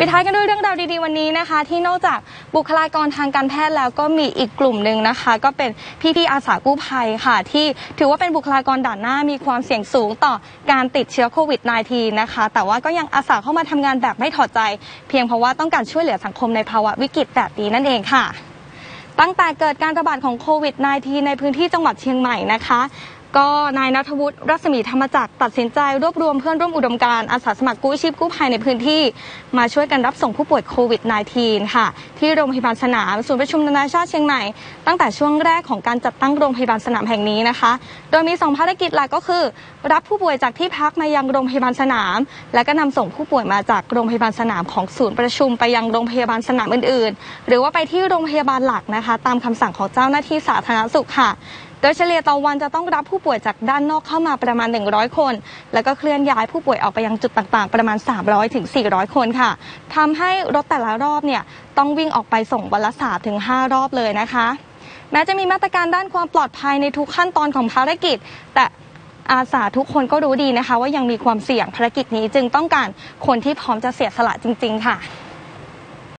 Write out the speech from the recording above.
ปิดท้ายกันด้วยเรื่องราวดีๆวันนี้นะคะ ที่นอกจากบุคลากรทางการแพทย์แล้วก็มีอีกกลุ่มหนึ่งนะคะ ก็เป็นพี่ๆอาสากู้ภัยค่ะ ที่ถือว่าเป็นบุคลากรด่านหน้ามีความเสี่ยงสูงต่อการติดเชื้อโควิด -19 นะคะ แต่ว่าก็ยังอาสาเข้ามาทำงานแบบไม่ถอดใจ เพียงเพราะว่าต้องการช่วยเหลือสังคมในภาวะวิกฤตแบบนี้นั่นเองค่ะตั้งแต่เกิดการระบาดของโควิด -19 ในพื้นที่จังหวัดเชียงใหม่นะคะ ก็นายนัทวุฒิรัศมีธรรมจักรตัดสินใจรวบรวมเพื่อนร่วมอุดมการอาสาสมัครกู้ชีพกู้ภัยในพื้นที่ มาช่วยกันรับส่งผู้ป่วยโควิด -19 ค่ะ ที่โรงพยาบาลสนามศูนย์ประชุมนานาชาติเชียงใหม่ ตั้งแต่ช่วงแรกของการจัดตั้งโรงพยาบาลสนามแห่งนี้นะคะ โดยมีสองภารกิจหลักก็คือ รับผู้ป่วยจากที่พักมายังโรงพยาบาลสนาม และก็นำส่งผู้ป่วยมาจากโรงพยาบาลสนามของศูนย์ประชุมไปยังโรงพยาบาลสนามอื่น ๆ หรือว่าไปที่โรงพยาบาลหลักนะคะ ตามคำสั่งของเจ้าหน้าที่สาธารณสุขค่ะ โดยเฉลี่ยต่อวันจะต้องรับผู้ป่วยจากด้านนอกเข้ามาประมาณ 100 คน แล้วก็เคลื่อนย้ายผู้ป่วยออกไปยังจุดต่างๆ ประมาณ 300ถึง400 คนค่ะทำให้รถแต่ละรอบเนี่ยต้องวิ่งออกไปส่งวันละ3ถึง 5 รอบเลยนะคะแม้จะมีมาตรการด้านความปลอดภัยในทุกขั้นตอนของภารกิจ แต่อาสาทุกคนก็รู้ดีนะคะ ว่ายังมีความเสี่ยงภารกิจนี้จึงต้องการคนที่พร้อมจะเสียสละจริง ๆ ค่ะ